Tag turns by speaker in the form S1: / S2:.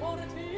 S1: Porti